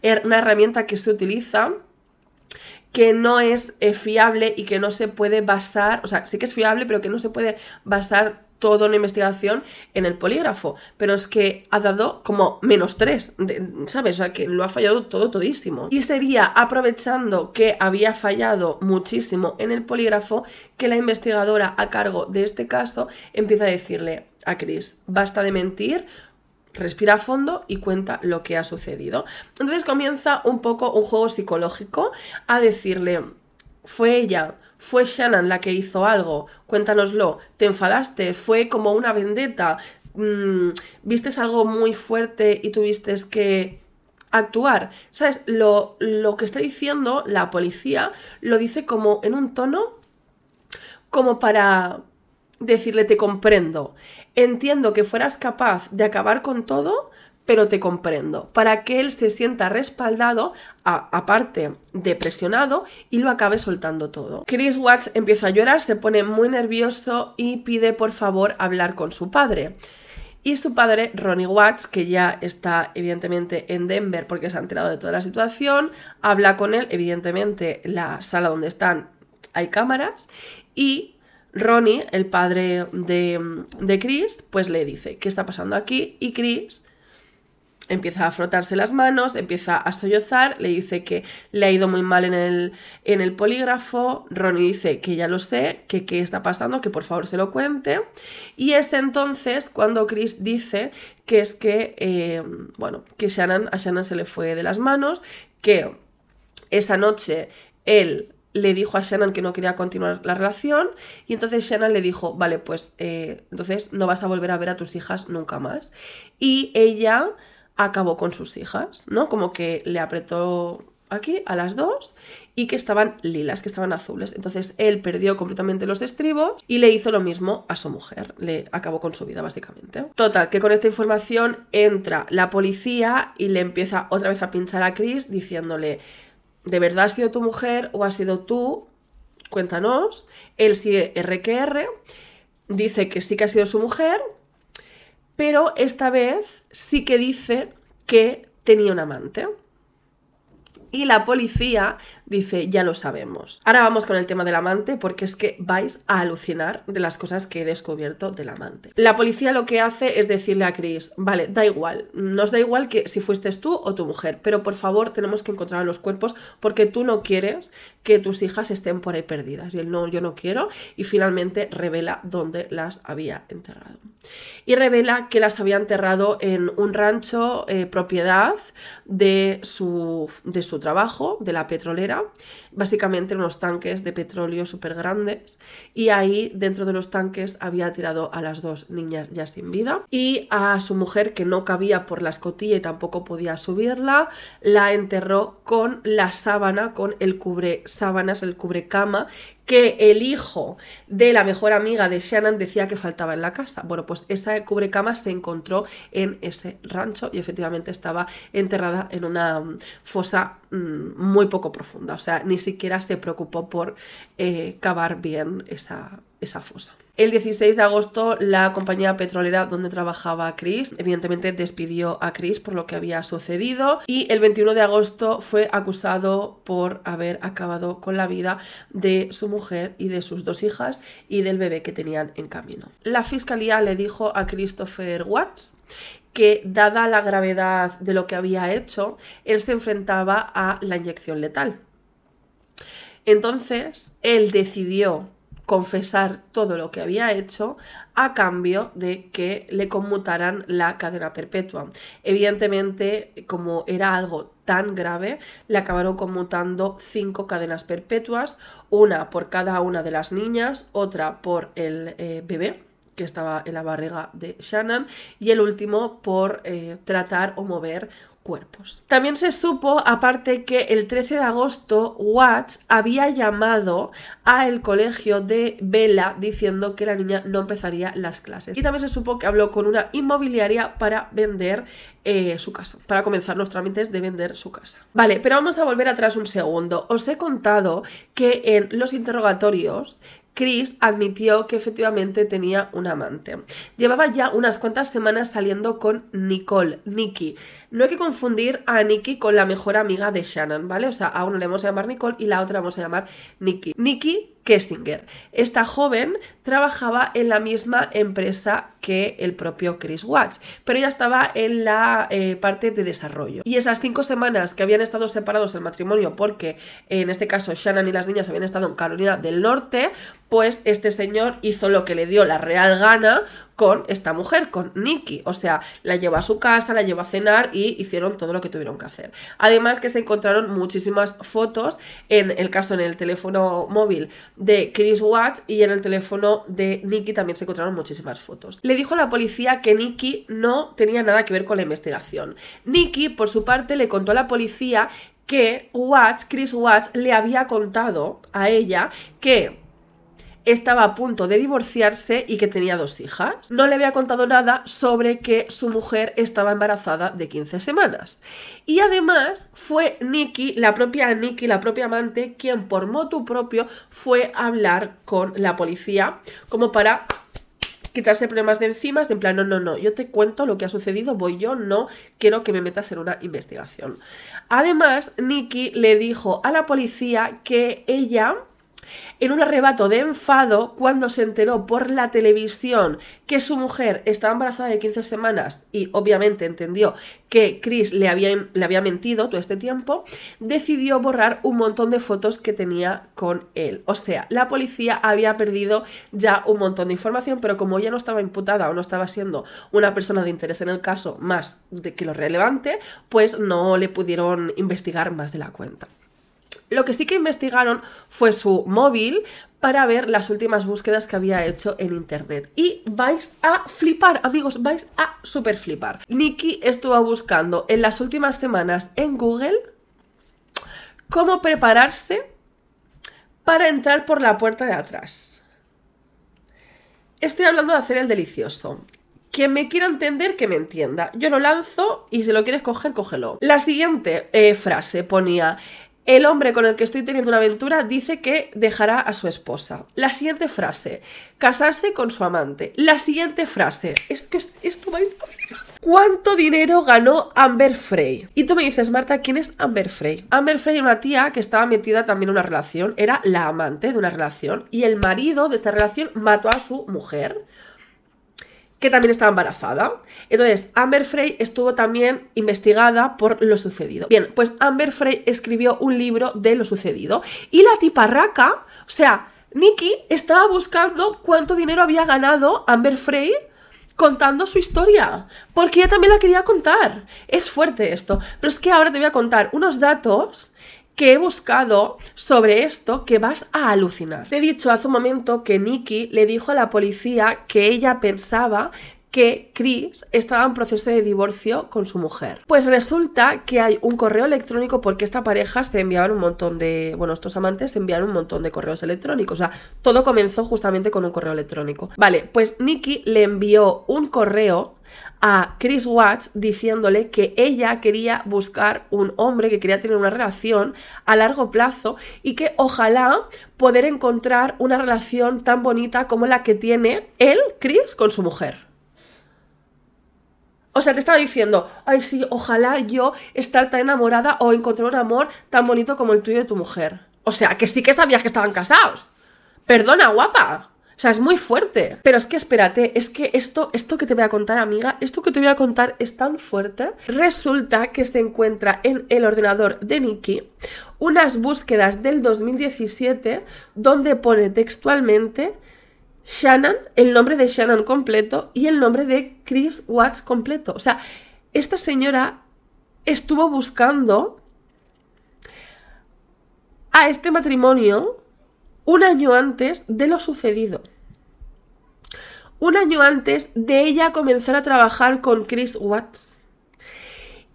er, una herramienta que se utiliza que no es eh, fiable y que no se puede basar, o sea, sí que es fiable, pero que no se puede basar toda una investigación en el polígrafo, pero es que ha dado como menos tres, ¿sabes? O sea, que lo ha fallado todo, todísimo. Y sería aprovechando que había fallado muchísimo en el polígrafo que la investigadora a cargo de este caso empieza a decirle a Chris, basta de mentir, respira a fondo y cuenta lo que ha sucedido. Entonces comienza un poco un juego psicológico a decirle, fue ella, ¿Fue Shannon la que hizo algo? Cuéntanoslo. ¿Te enfadaste? ¿Fue como una vendetta? Mm, ¿Vistes algo muy fuerte y tuviste que actuar? ¿Sabes? Lo, lo que está diciendo la policía lo dice como en un tono como para decirle te comprendo. Entiendo que fueras capaz de acabar con todo, pero te comprendo, para que él se sienta respaldado, aparte de presionado, y lo acabe soltando todo. Chris Watts empieza a llorar, se pone muy nervioso y pide por favor hablar con su padre. Y su padre, Ronnie Watts, que ya está evidentemente en Denver porque se ha enterado de toda la situación, habla con él, evidentemente la sala donde están hay cámaras, y Ronnie, el padre de, de Chris, pues le dice, ¿qué está pasando aquí? Y Chris empieza a frotarse las manos, empieza a sollozar, le dice que le ha ido muy mal en el, en el polígrafo, Ronnie dice que ya lo sé, que qué está pasando, que por favor se lo cuente, y es entonces cuando Chris dice que es que, eh, bueno, que Shannon, a Shannon se le fue de las manos, que esa noche él le dijo a Shannon que no quería continuar la relación y entonces Shannon le dijo, vale, pues eh, entonces no vas a volver a ver a tus hijas nunca más. Y ella acabó con sus hijas, ¿no? Como que le apretó aquí a las dos y que estaban lilas, que estaban azules. Entonces él perdió completamente los estribos y le hizo lo mismo a su mujer. Le acabó con su vida, básicamente. Total, que con esta información entra la policía y le empieza otra vez a pinchar a Chris diciéndole, ¿de verdad ha sido tu mujer o ha sido tú? Cuéntanos. Él sigue RQR, dice que sí que ha sido su mujer pero esta vez sí que dice que tenía un amante. Y la policía dice, ya lo sabemos. Ahora vamos con el tema del amante porque es que vais a alucinar de las cosas que he descubierto del amante. La policía lo que hace es decirle a Chris, vale, da igual, nos da igual que si fuiste tú o tu mujer, pero por favor tenemos que encontrar los cuerpos porque tú no quieres que tus hijas estén por ahí perdidas. Y él no, yo no quiero. Y finalmente revela dónde las había enterrado. Y revela que las había enterrado en un rancho eh, propiedad de su, de su trabajo, de la petrolera, básicamente unos tanques de petróleo súper grandes. Y ahí, dentro de los tanques, había tirado a las dos niñas ya sin vida. Y a su mujer, que no cabía por la escotilla y tampoco podía subirla, la enterró con la sábana, con el cubre sábanas, el cubre cama que el hijo de la mejor amiga de Shannon decía que faltaba en la casa. Bueno, pues esa cubrecama se encontró en ese rancho y efectivamente estaba enterrada en una mm, fosa mm, muy poco profunda. O sea, ni siquiera se preocupó por eh, cavar bien esa, esa fosa. El 16 de agosto, la compañía petrolera donde trabajaba Chris, evidentemente despidió a Chris por lo que había sucedido y el 21 de agosto fue acusado por haber acabado con la vida de su mujer y de sus dos hijas y del bebé que tenían en camino. La fiscalía le dijo a Christopher Watts que dada la gravedad de lo que había hecho, él se enfrentaba a la inyección letal. Entonces, él decidió confesar todo lo que había hecho a cambio de que le conmutaran la cadena perpetua. Evidentemente, como era algo tan grave, le acabaron conmutando cinco cadenas perpetuas, una por cada una de las niñas, otra por el eh, bebé que estaba en la barriga de Shannon y el último por eh, tratar o mover cuerpos. También se supo, aparte, que el 13 de agosto Watts había llamado al colegio de Bella diciendo que la niña no empezaría las clases. Y también se supo que habló con una inmobiliaria para vender eh, su casa, para comenzar los trámites de vender su casa. Vale, pero vamos a volver atrás un segundo. Os he contado que en los interrogatorios Chris admitió que efectivamente tenía un amante. Llevaba ya unas cuantas semanas saliendo con Nicole, Nikki. No hay que confundir a Nikki con la mejor amiga de Shannon, ¿vale? O sea, a una le vamos a llamar Nicole y la otra vamos a llamar Nikki. Nikki Kessinger. Esta joven trabajaba en la misma empresa que el propio Chris Watts, pero ella estaba en la eh, parte de desarrollo. Y esas cinco semanas que habían estado separados el matrimonio, porque en este caso Shannon y las niñas habían estado en Carolina del Norte, pues este señor hizo lo que le dio la real gana con esta mujer, con Nikki. O sea, la llevó a su casa, la llevó a cenar y hicieron todo lo que tuvieron que hacer. Además que se encontraron muchísimas fotos, en el caso en el teléfono móvil de Chris Watts y en el teléfono de Nikki también se encontraron muchísimas fotos. Le dijo a la policía que Nikki no tenía nada que ver con la investigación. Nikki, por su parte, le contó a la policía que Watts, Chris Watts, le había contado a ella que estaba a punto de divorciarse y que tenía dos hijas. No le había contado nada sobre que su mujer estaba embarazada de 15 semanas. Y además fue Nikki, la propia Nikki, la propia amante, quien por motu propio fue a hablar con la policía como para quitarse problemas de encima, de en plan, no, no, no, yo te cuento lo que ha sucedido, voy yo, no quiero que me metas en una investigación. Además, Nikki le dijo a la policía que ella en un arrebato de enfado cuando se enteró por la televisión que su mujer estaba embarazada de 15 semanas y obviamente entendió que Chris le había, le había mentido todo este tiempo, decidió borrar un montón de fotos que tenía con él. O sea, la policía había perdido ya un montón de información, pero como ella no estaba imputada o no estaba siendo una persona de interés en el caso más de que lo relevante, pues no le pudieron investigar más de la cuenta. Lo que sí que investigaron fue su móvil para ver las últimas búsquedas que había hecho en internet. Y vais a flipar, amigos, vais a super flipar. Nikki estuvo buscando en las últimas semanas en Google cómo prepararse para entrar por la puerta de atrás. Estoy hablando de hacer el delicioso. Quien me quiera entender, que me entienda. Yo lo lanzo y si lo quieres coger, cógelo. La siguiente eh, frase ponía, el hombre con el que estoy teniendo una aventura dice que dejará a su esposa. La siguiente frase, casarse con su amante. La siguiente frase, es que esto va a ¿Cuánto dinero ganó Amber Frey? Y tú me dices, Marta, ¿quién es Amber Frey? Amber Frey era una tía que estaba metida también en una relación, era la amante de una relación y el marido de esta relación mató a su mujer que también estaba embarazada. Entonces, Amber Frey estuvo también investigada por lo sucedido. Bien, pues Amber Frey escribió un libro de lo sucedido. Y la tiparraca, o sea, Nikki estaba buscando cuánto dinero había ganado Amber Frey contando su historia, porque ella también la quería contar. Es fuerte esto, pero es que ahora te voy a contar unos datos que he buscado sobre esto que vas a alucinar. Te he dicho hace un momento que Nikki le dijo a la policía que ella pensaba que Chris estaba en proceso de divorcio con su mujer. Pues resulta que hay un correo electrónico porque esta pareja se enviaban un montón de, bueno, estos amantes se enviaron un montón de correos electrónicos, o sea, todo comenzó justamente con un correo electrónico. Vale, pues Nikki le envió un correo a Chris Watts diciéndole que ella quería buscar un hombre, que quería tener una relación a largo plazo y que ojalá poder encontrar una relación tan bonita como la que tiene él, Chris, con su mujer. O sea, te estaba diciendo, ay sí, ojalá yo estar tan enamorada o encontrar un amor tan bonito como el tuyo de tu mujer. O sea, que sí que sabías que estaban casados. Perdona, guapa. O sea, es muy fuerte. Pero es que espérate, es que esto, esto que te voy a contar, amiga, esto que te voy a contar es tan fuerte. Resulta que se encuentra en el ordenador de Nikki unas búsquedas del 2017 donde pone textualmente Shannon, el nombre de Shannon completo y el nombre de Chris Watts completo. O sea, esta señora estuvo buscando a este matrimonio un año antes de lo sucedido. Un año antes de ella comenzar a trabajar con Chris Watts.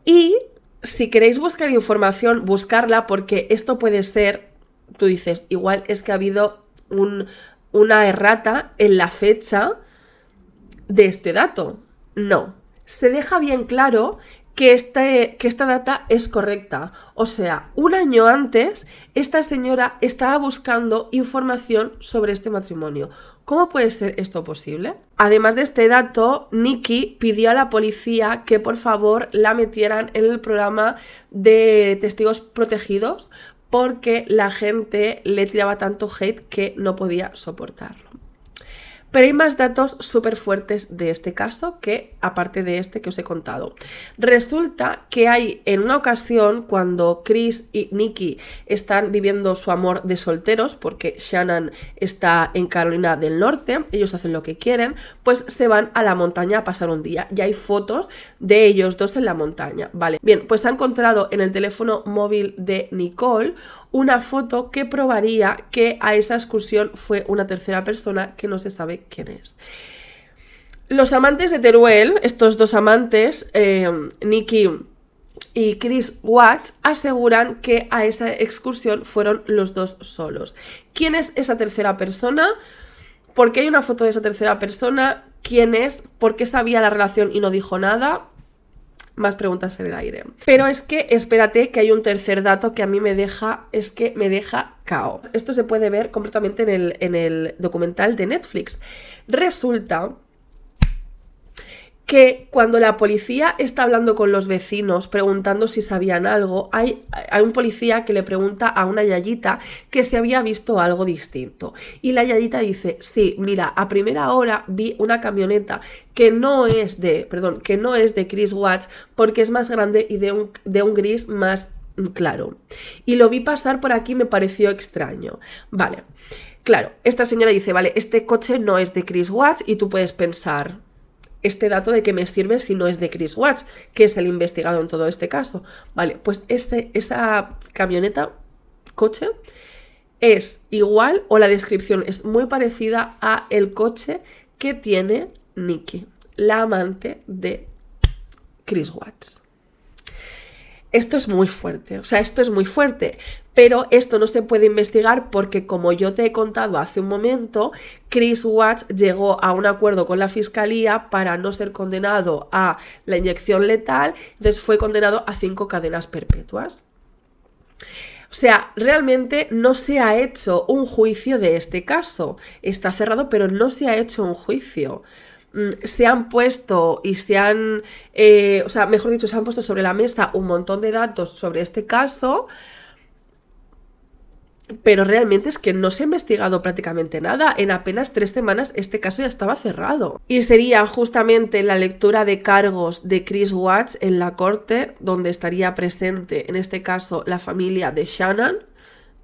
Y si queréis buscar información, buscarla porque esto puede ser, tú dices, igual es que ha habido un una errata en la fecha de este dato. No, se deja bien claro que, este, que esta data es correcta. O sea, un año antes, esta señora estaba buscando información sobre este matrimonio. ¿Cómo puede ser esto posible? Además de este dato, Nikki pidió a la policía que por favor la metieran en el programa de testigos protegidos porque la gente le tiraba tanto hate que no podía soportarlo. Pero hay más datos súper fuertes de este caso que, aparte de este que os he contado. Resulta que hay en una ocasión cuando Chris y Nikki están viviendo su amor de solteros, porque Shannon está en Carolina del Norte, ellos hacen lo que quieren, pues se van a la montaña a pasar un día. Y hay fotos de ellos dos en la montaña. Vale, bien, pues ha encontrado en el teléfono móvil de Nicole una foto que probaría que a esa excursión fue una tercera persona que no se sabe quién es. Los amantes de Teruel, estos dos amantes, eh, Nicky y Chris Watts, aseguran que a esa excursión fueron los dos solos. ¿Quién es esa tercera persona? ¿Por qué hay una foto de esa tercera persona? ¿Quién es? ¿Por qué sabía la relación y no dijo nada? Más preguntas en el aire. Pero es que espérate que hay un tercer dato que a mí me deja, es que me deja cao. Esto se puede ver completamente en el, en el documental de Netflix. Resulta que cuando la policía está hablando con los vecinos preguntando si sabían algo, hay, hay, un policía que le pregunta a una yayita que si había visto algo distinto. Y la yayita dice, sí, mira, a primera hora vi una camioneta que no es de, perdón, que no es de Chris Watts porque es más grande y de un, de un gris más claro. Y lo vi pasar por aquí me pareció extraño. Vale. Claro, esta señora dice, vale, este coche no es de Chris Watts y tú puedes pensar, este dato de que me sirve si no es de Chris Watts, que es el investigado en todo este caso. Vale, pues este, esa camioneta, coche, es igual o la descripción es muy parecida a el coche que tiene Nikki, la amante de Chris Watts. Esto es muy fuerte, o sea, esto es muy fuerte, pero esto no se puede investigar porque, como yo te he contado hace un momento, Chris Watts llegó a un acuerdo con la fiscalía para no ser condenado a la inyección letal, entonces fue condenado a cinco cadenas perpetuas. O sea, realmente no se ha hecho un juicio de este caso. Está cerrado, pero no se ha hecho un juicio. Mm, se han puesto y se han, eh, o sea, mejor dicho, se han puesto sobre la mesa un montón de datos sobre este caso, pero realmente es que no se ha investigado prácticamente nada. En apenas tres semanas este caso ya estaba cerrado. Y sería justamente la lectura de cargos de Chris Watts en la corte, donde estaría presente, en este caso, la familia de Shannon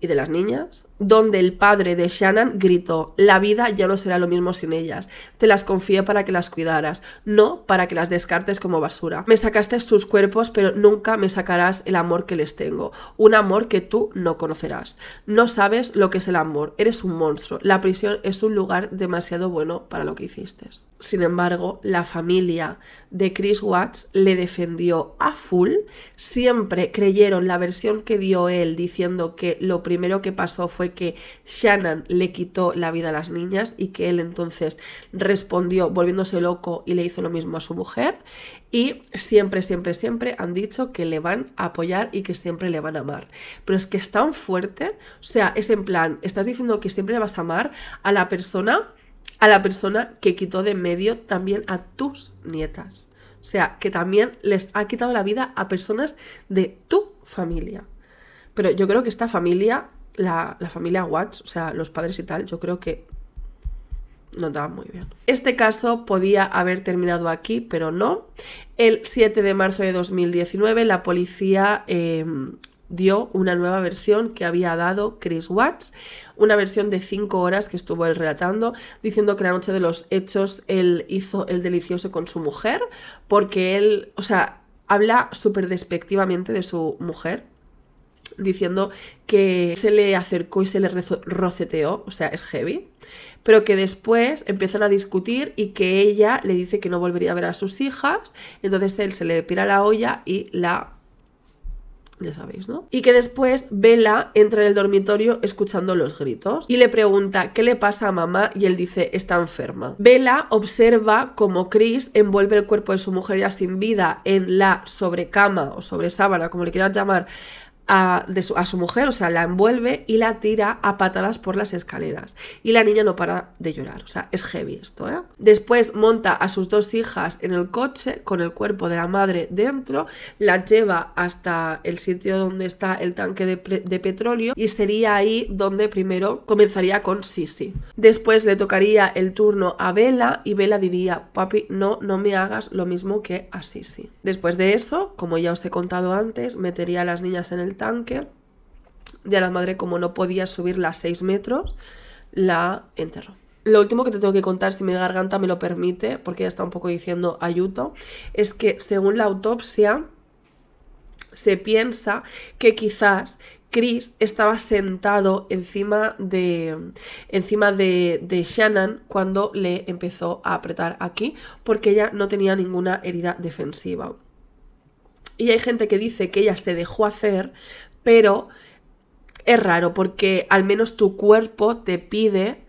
y de las niñas, donde el padre de Shannon gritó, la vida ya no será lo mismo sin ellas, te las confié para que las cuidaras, no para que las descartes como basura. Me sacaste sus cuerpos, pero nunca me sacarás el amor que les tengo, un amor que tú no conocerás. No sabes lo que es el amor, eres un monstruo, la prisión es un lugar demasiado bueno para lo que hiciste. Sin embargo, la familia de Chris Watts le defendió a full, siempre creyeron la versión que dio él diciendo que lo primero que pasó fue que Shannon le quitó la vida a las niñas y que él entonces respondió volviéndose loco y le hizo lo mismo a su mujer. Y siempre, siempre, siempre han dicho que le van a apoyar y que siempre le van a amar. Pero es que es tan fuerte, o sea, es en plan, estás diciendo que siempre le vas a amar a la persona, a la persona que quitó de medio también a tus nietas. O sea, que también les ha quitado la vida a personas de tu familia. Pero yo creo que esta familia la, familia Watts, o sea, los padres y tal, yo creo que no andaban muy bien. Este caso podía haber terminado aquí, pero no. El 7 de marzo de 2019 la policía em, dio una nueva versión que había dado Chris Watts, una versión de 5 horas que estuvo él relatando, diciendo que la noche de los hechos él hizo el delicioso con su mujer, porque él, o sea, habla súper despectivamente de su mujer, diciendo que se le acercó y se le roceteó, o sea, es heavy, pero que después empiezan a discutir y que ella le dice que no volvería a ver a sus hijas, entonces él se le pira la olla y la ya sabéis, ¿no? Y que después Bella entra en el dormitorio escuchando los gritos y le pregunta qué le pasa a mamá y él dice está enferma. Bella observa como Chris envuelve el cuerpo de su mujer ya sin vida en la sobrecama o sobre sábana, como le quieras llamar, a, su, a, su, mujer, o sea, la envuelve y la tira a patadas por las escaleras. Y la niña no para de llorar, o sea, es heavy esto, ¿eh? Después monta a sus dos hijas en el coche con el cuerpo de la madre dentro, la lleva hasta el sitio donde está el tanque de, de petróleo y sería ahí donde primero comenzaría con Sisi. Después le tocaría el turno a Vela y Vela diría, papi, no, no me hagas lo mismo que a Sisi. Después de eso, como ya os he contado antes, metería a las niñas en el tanque. Ya la madre, como no podía subir a 6 metros, la enterró. Lo último que te tengo que contar, si mi garganta me lo permite, porque ya está un poco diciendo ayuto, es que según la autopsia se piensa que quizás Chris estaba sentado encima de encima de, Shannon cuando le empezó a apretar aquí porque ella no tenía ninguna herida defensiva. Y hay gente que dice que ella se dejó hacer, pero es raro porque al menos tu cuerpo te pide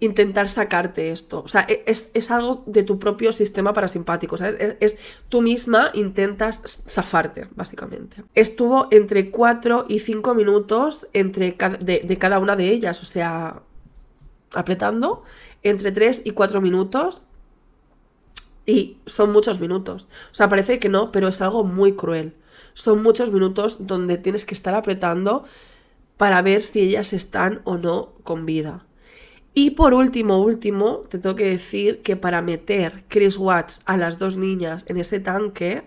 intentar sacarte esto. O sea, e-, es, algo de tu propio sistema parasimpático. ¿sabes? Es, tú misma intentas zafarte, básicamente. Estuvo entre 4 y 5 minutos entre de, de, cada una de ellas. O sea, apretando entre 3 y 4 minutos y son muchos minutos. O sea, parece que no, pero es algo muy cruel. Son muchos minutos donde tienes que estar apretando para ver si ellas están o no con vida. Y por último, último, te tengo que decir que para meter Chris Watts a las dos niñas en ese tanque,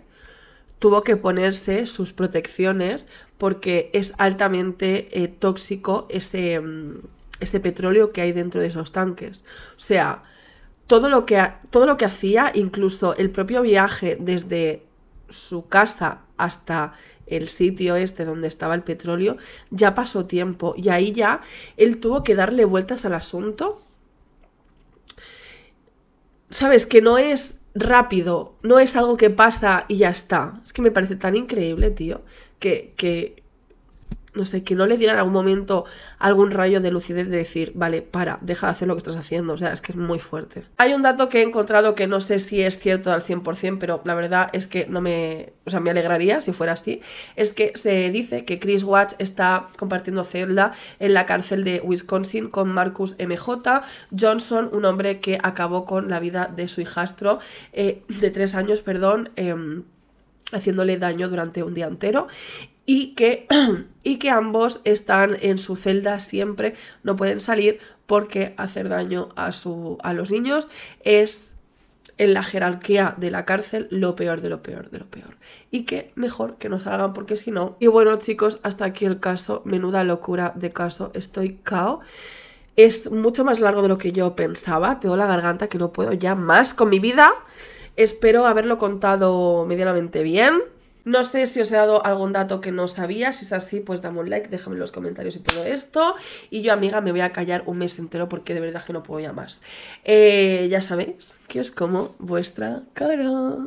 tuvo que ponerse sus protecciones porque es altamente eh, tóxico ese, mm, ese petróleo que hay dentro de esos tanques. O sea, todo lo que, todo lo que hacía, incluso el propio viaje desde su casa hasta el sitio este donde estaba el petróleo, ya pasó tiempo y ahí ya él tuvo que darle vueltas al asunto. Sabes que no es rápido, no es algo que pasa y ya está. Es que me parece tan increíble, tío, que, que no sé, que no le diera en algún momento algún rayo de lucidez de decir, vale, para, deja de hacer lo que estás haciendo, o sea, es que es muy fuerte. Hay un dato que he encontrado que no sé si es cierto al 100%, pero la verdad es que no me, o sea, me alegraría si fuera así, es que se dice que Chris Watts está compartiendo celda en la cárcel de Wisconsin con Marcus MJ Johnson, un hombre que acabó con la vida de su hijastro eh, de tres años, perdón, em, haciéndole daño durante un día entero y que, [CLEARS THROAT] y que ambos están en su celda siempre, no pueden salir porque hacer daño a, su, a los niños es en la jerarquía de la cárcel lo peor de lo peor de lo peor. Y que mejor que no salgan porque si no... Y bueno chicos, hasta aquí el caso, menuda locura de caso, estoy cao. Es mucho más largo de lo que yo pensaba, tengo la garganta que no puedo ya más con mi vida. Espero haberlo contado medianamente bien. No sé si os he dado algún dato que no sabía, si es así, pues dame un like, déjame en los comentarios y todo esto. Y yo, amiga, me voy a callar un mes entero porque de verdad que no puedo ya más. Eh, ya sabéis que es como vuestra cara.